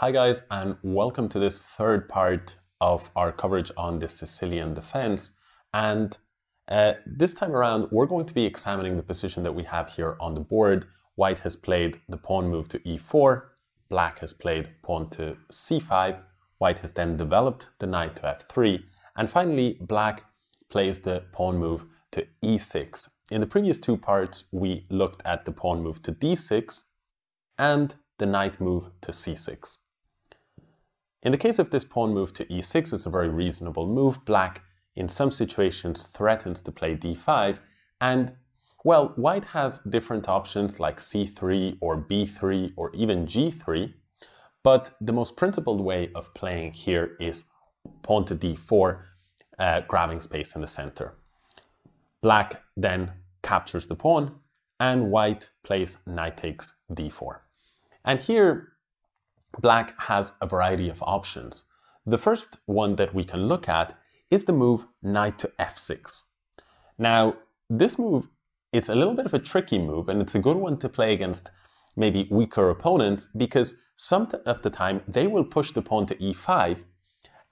Hi guys and welcome to this third part of our coverage on the Sicilian defense and uh, this time around we're going to be examining the position that we have here on the board. White has played the pawn move to e4, black has played pawn to c5, white has then developed the knight to f3 and finally black plays the pawn move to e6. In the previous two parts we looked at the pawn move to d6 and the knight move to c6. In the case of this pawn move to e6, it's a very reasonable move. Black, in some situations, threatens to play d5, and, well, white has different options like c3 or b3 or even g3, but the most principled way of playing here is pawn to d4, uh, grabbing space in the center. Black then captures the pawn, and white plays knight takes d4. And here, black has a variety of options. The first one that we can look at is the move knight to f6. Now, this move, it's a little bit of a tricky move, and it's a good one to play against maybe weaker opponents because some of the time they will push the pawn to e5,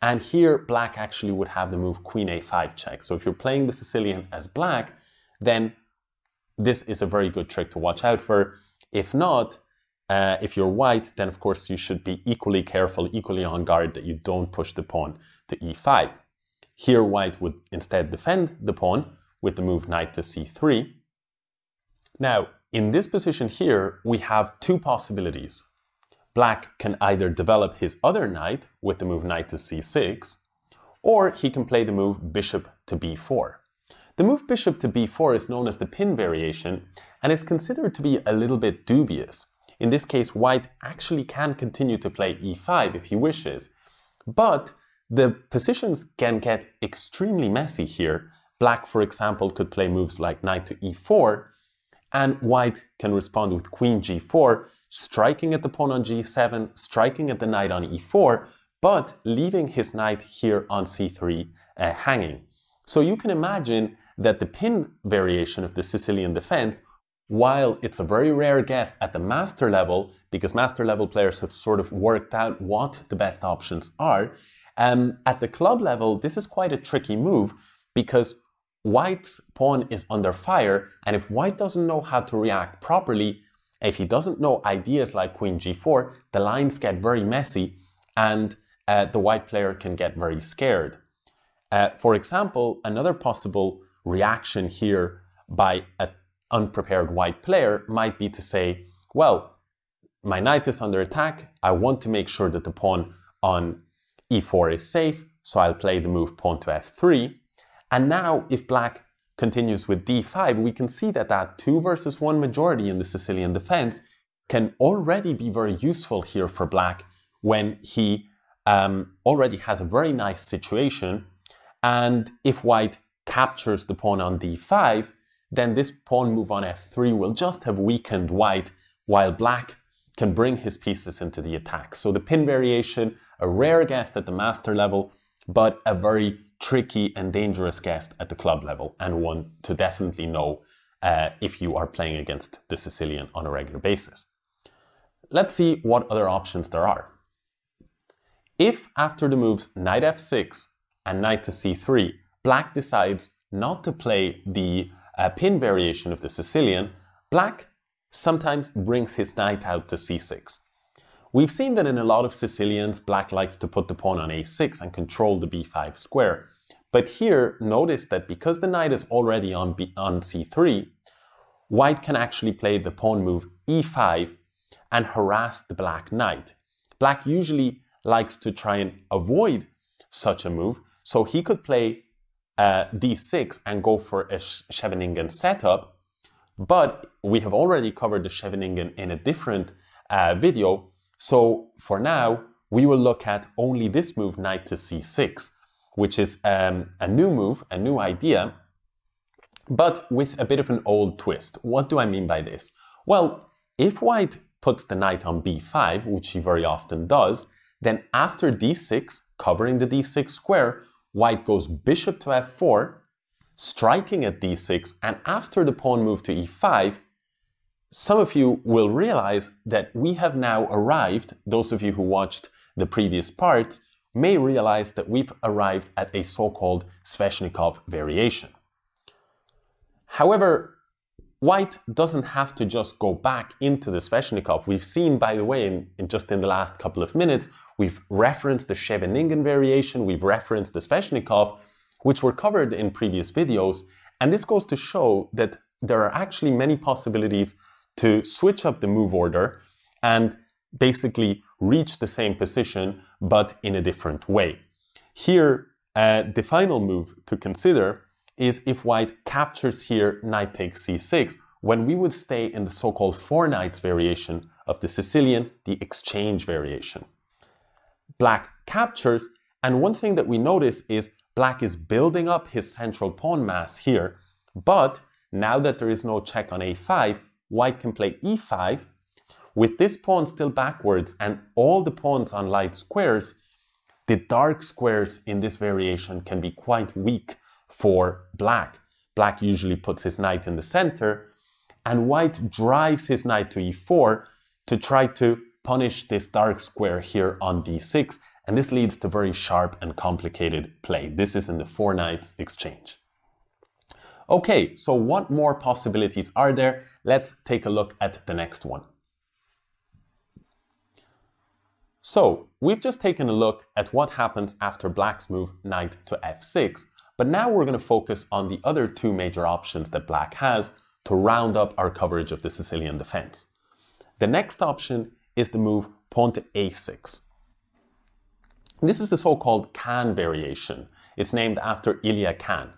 and here black actually would have the move queen a5 check. So if you're playing the Sicilian as black, then this is a very good trick to watch out for. If not, uh, if you're white, then of course you should be equally careful, equally on guard that you don't push the pawn to e5. Here white would instead defend the pawn with the move knight to c3. Now, in this position here, we have two possibilities. Black can either develop his other knight with the move knight to c6, or he can play the move bishop to b4. The move bishop to b4 is known as the pin variation and is considered to be a little bit dubious in this case, white actually can continue to play e5 if he wishes, but the positions can get extremely messy here. Black, for example, could play moves like knight to e4, and white can respond with queen g4, striking at the pawn on g7, striking at the knight on e4, but leaving his knight here on c3 uh, hanging. So you can imagine that the pin variation of the Sicilian defense while it's a very rare guest at the master level, because master level players have sort of worked out what the best options are, um, at the club level, this is quite a tricky move because white's pawn is under fire, and if white doesn't know how to react properly, if he doesn't know ideas like queen g4, the lines get very messy and uh, the white player can get very scared. Uh, for example, another possible reaction here by a unprepared white player might be to say, well, my knight is under attack. I want to make sure that the pawn on e4 is safe, so I'll play the move pawn to f3. And now, if black continues with d5, we can see that that 2 versus 1 majority in the Sicilian defense can already be very useful here for black when he um, already has a very nice situation. And if white captures the pawn on d5, then this pawn move on f3 will just have weakened white, while black can bring his pieces into the attack. So the pin variation, a rare guest at the master level, but a very tricky and dangerous guest at the club level, and one to definitely know uh, if you are playing against the Sicilian on a regular basis. Let's see what other options there are. If after the moves knight f6 and knight to c3, black decides not to play the a pin variation of the Sicilian, black sometimes brings his knight out to c6. We've seen that in a lot of Sicilians, black likes to put the pawn on a6 and control the b5 square. But here, notice that because the knight is already on, B, on c3, white can actually play the pawn move e5 and harass the black knight. Black usually likes to try and avoid such a move, so he could play uh, d6 and go for a Scheveningen setup, but we have already covered the Scheveningen in a different uh, video. So for now, we will look at only this move, knight to c6, which is um, a new move, a new idea, but with a bit of an old twist. What do I mean by this? Well, if white puts the knight on b5, which he very often does, then after d6, covering the d6 square, white goes bishop to f4, striking at d6, and after the pawn move to e5, some of you will realize that we have now arrived, those of you who watched the previous parts may realize that we've arrived at a so-called Sveshnikov variation. However, White doesn't have to just go back into the Sveshnikov. We've seen, by the way, in, in, just in the last couple of minutes, we've referenced the Scheveningen variation, we've referenced the Sveshnikov, which were covered in previous videos. And this goes to show that there are actually many possibilities to switch up the move order and basically reach the same position, but in a different way. Here, uh, the final move to consider is if white captures here knight takes c6, when we would stay in the so-called four knights variation of the Sicilian, the exchange variation. Black captures, and one thing that we notice is black is building up his central pawn mass here, but now that there is no check on a5, white can play e5. With this pawn still backwards and all the pawns on light squares, the dark squares in this variation can be quite weak for black. Black usually puts his knight in the center, and white drives his knight to e4 to try to punish this dark square here on d6, and this leads to very sharp and complicated play. This is in the four knights exchange. Okay, so what more possibilities are there? Let's take a look at the next one. So, we've just taken a look at what happens after black's move knight to f6, but now we're going to focus on the other two major options that black has to round up our coverage of the Sicilian defense. The next option is the move pawn to a6. This is the so-called Kan variation. It's named after Ilya Kan.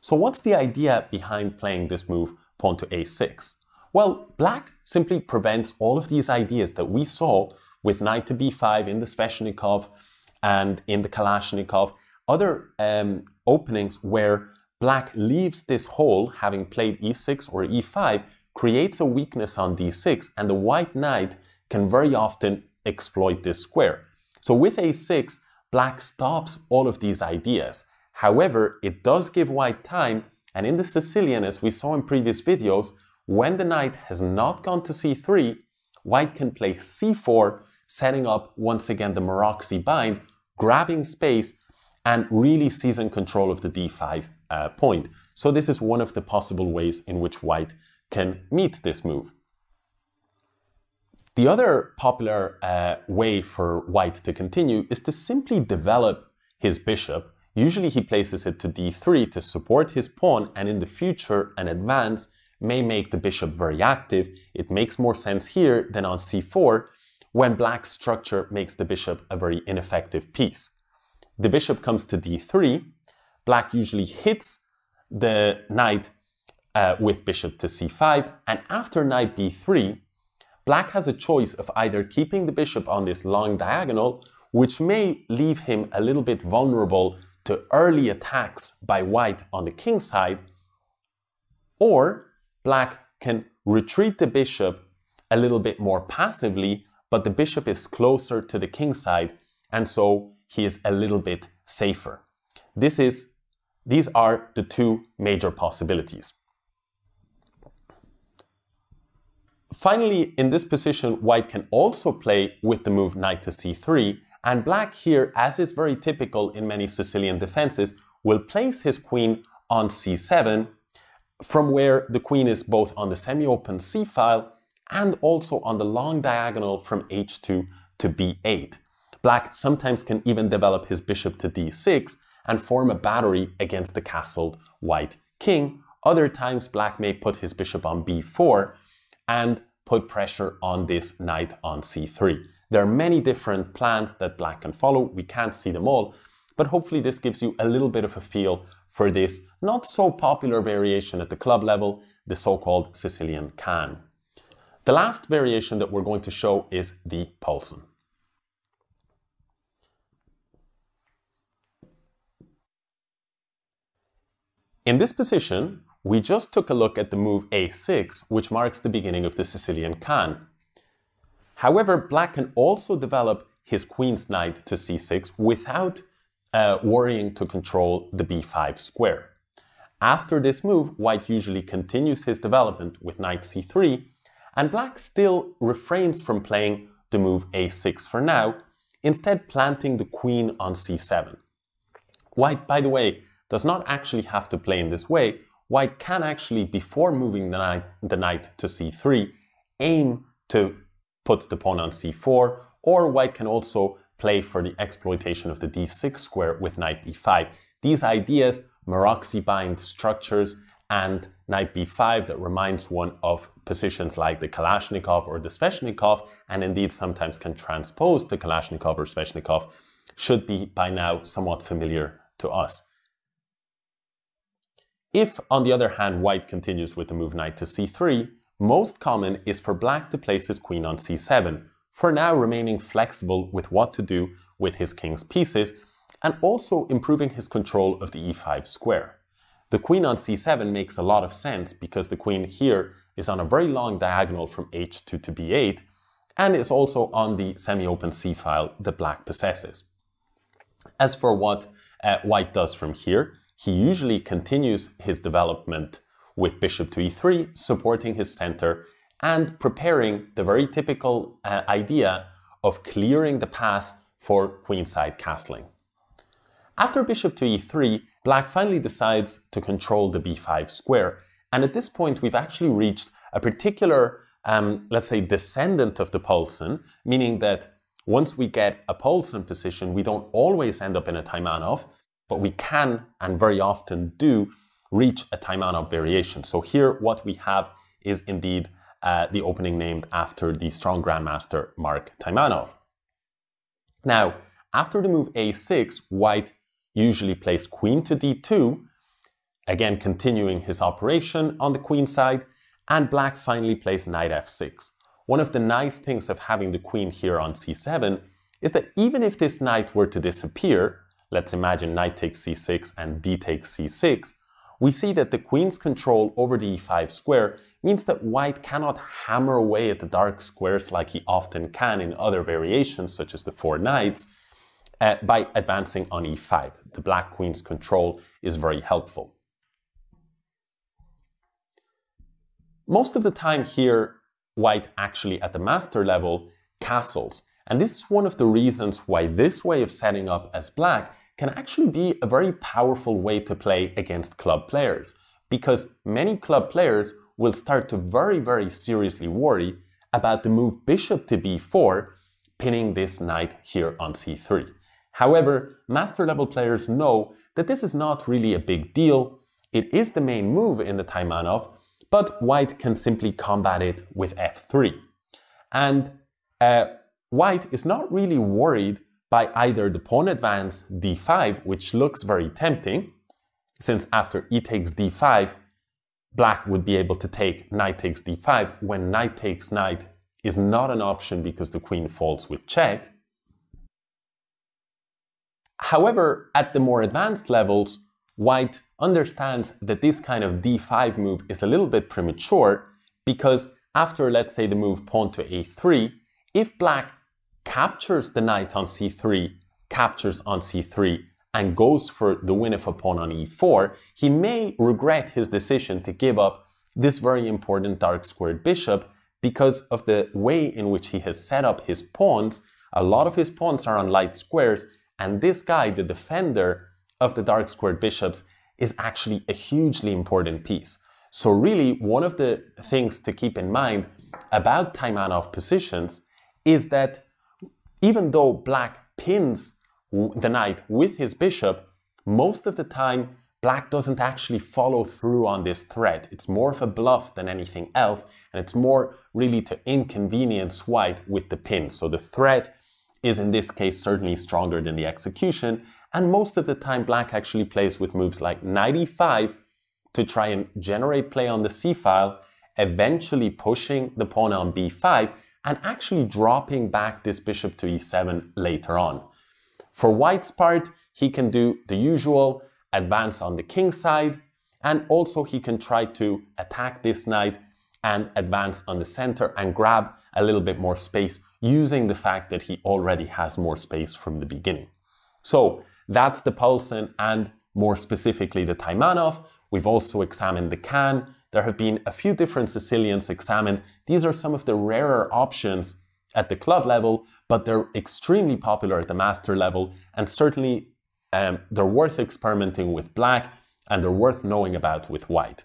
So what's the idea behind playing this move pawn to a6? Well, black simply prevents all of these ideas that we saw with knight to b5 in the Sveshnikov and in the Kalashnikov other um, openings where black leaves this hole, having played e6 or e5, creates a weakness on d6, and the white knight can very often exploit this square. So with a6, black stops all of these ideas. However, it does give white time, and in the Sicilian, as we saw in previous videos, when the knight has not gone to c3, white can play c4, setting up once again the Maroczy bind, grabbing space and really seizing control of the d5 uh, point. So this is one of the possible ways in which white can meet this move. The other popular uh, way for white to continue is to simply develop his bishop. Usually he places it to d3 to support his pawn and in the future an advance may make the bishop very active. It makes more sense here than on c4 when black's structure makes the bishop a very ineffective piece the bishop comes to d3, black usually hits the knight uh, with bishop to c5, and after knight b3, black has a choice of either keeping the bishop on this long diagonal, which may leave him a little bit vulnerable to early attacks by white on the king side, or black can retreat the bishop a little bit more passively, but the bishop is closer to the king side, and so he is a little bit safer. This is, these are the two major possibilities. Finally, in this position, white can also play with the move knight to c3, and black here, as is very typical in many Sicilian defenses, will place his queen on c7, from where the queen is both on the semi-open c-file and also on the long diagonal from h2 to b8. Black sometimes can even develop his bishop to d6 and form a battery against the castled white king. Other times, black may put his bishop on b4 and put pressure on this knight on c3. There are many different plans that black Kan follow. We can't see them all, but hopefully this gives you a little bit of a feel for this not so popular variation at the club level, the so-called Sicilian can. The last variation that we're going to show is the Paulsen. In this position, we just took a look at the move a6, which marks the beginning of the Sicilian Kan. However, black can also develop his queen's knight to c6 without uh, worrying to control the b5 square. After this move, white usually continues his development with knight c3, and black still refrains from playing the move a6 for now, instead planting the queen on c7. White, by the way, does not actually have to play in this way. White can actually, before moving the knight, the knight to c3, aim to put the pawn on c4, or white can also play for the exploitation of the d6 square with knight b5. These ideas, Maroczy-bind structures, and knight b5 that reminds one of positions like the Kalashnikov or the Sveshnikov, and indeed sometimes can transpose the Kalashnikov or Sveshnikov, should be by now somewhat familiar to us. If, on the other hand, white continues with the move knight to c3, most common is for black to place his queen on c7, for now remaining flexible with what to do with his king's pieces, and also improving his control of the e5 square. The queen on c7 makes a lot of sense because the queen here is on a very long diagonal from h2 to b8 and is also on the semi-open c-file that black possesses. As for what uh, white does from here, he usually continues his development with bishop to e3, supporting his center and preparing the very typical uh, idea of clearing the path for queenside castling. After bishop to e3, black finally decides to control the b5 square. And at this point, we've actually reached a particular, um, let's say, descendant of the Paulsen, meaning that once we get a Paulsen position, we don't always end up in a Taimanov, but we can and very often do reach a Taimanov variation. So here what we have is indeed uh, the opening named after the strong grandmaster Mark Taimanov. Now, after the move a6, white usually plays queen to d2, again continuing his operation on the queen side, and black finally plays knight f6. One of the nice things of having the queen here on c7 is that even if this knight were to disappear, let's imagine knight takes c6 and d takes c6, we see that the queen's control over the e5 square means that white cannot hammer away at the dark squares like he often can in other variations such as the four knights uh, by advancing on e5. The black queen's control is very helpful. Most of the time here, white actually at the master level castles. And this is one of the reasons why this way of setting up as black can actually be a very powerful way to play against club players because many club players will start to very, very seriously worry about the move bishop to b4, pinning this knight here on c3. However, master level players know that this is not really a big deal. It is the main move in the Taimanov, but white can simply combat it with f3. And uh, white is not really worried by either the pawn advance d5, which looks very tempting, since after e takes d5, black would be able to take knight takes d5 when knight takes knight is not an option because the queen falls with check. However, at the more advanced levels, white understands that this kind of d5 move is a little bit premature because after, let's say, the move pawn to a3, if black captures the knight on c3, captures on c3, and goes for the win of a pawn on e4, he may regret his decision to give up this very important dark squared bishop because of the way in which he has set up his pawns. A lot of his pawns are on light squares, and this guy, the defender of the dark squared bishops, is actually a hugely important piece. So really, one of the things to keep in mind about Taimanov positions is that even though black pins the knight with his bishop, most of the time black doesn't actually follow through on this threat. It's more of a bluff than anything else, and it's more really to inconvenience white with the pin. So the threat is in this case certainly stronger than the execution, and most of the time black actually plays with moves like knight e5 to try and generate play on the c-file, eventually pushing the pawn on b5, and actually dropping back this bishop to e7 later on. For white's part, he can do the usual advance on the king side, and also he can try to attack this knight and advance on the center and grab a little bit more space using the fact that he already has more space from the beginning. So that's the Paulsen and more specifically the Taimanov. We've also examined the Kan, there have been a few different Sicilians examined. These are some of the rarer options at the club level, but they're extremely popular at the master level, and certainly um, they're worth experimenting with black and they're worth knowing about with white.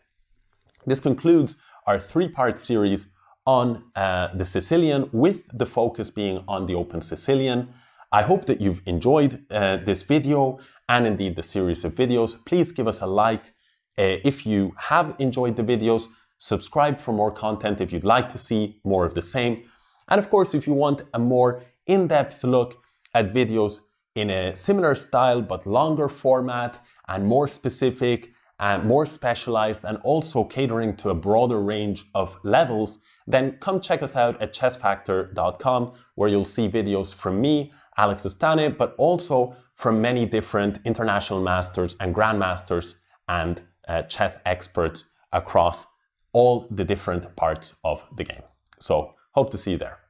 This concludes our three part series on uh, the Sicilian, with the focus being on the Open Sicilian. I hope that you've enjoyed uh, this video and indeed the series of videos. Please give us a like Uh, if you have enjoyed the videos. Subscribe for more content if you'd like to see more of the same. And of course, if you want a more in-depth look at videos in a similar style but longer format and more specific and more specialized and also catering to a broader range of levels, then come check us out at chessfactor.com where you'll see videos from me, Alex Astaneh, but also from many different international masters and grandmasters and uh, chess experts across all the different parts of the game. So hope to see you there.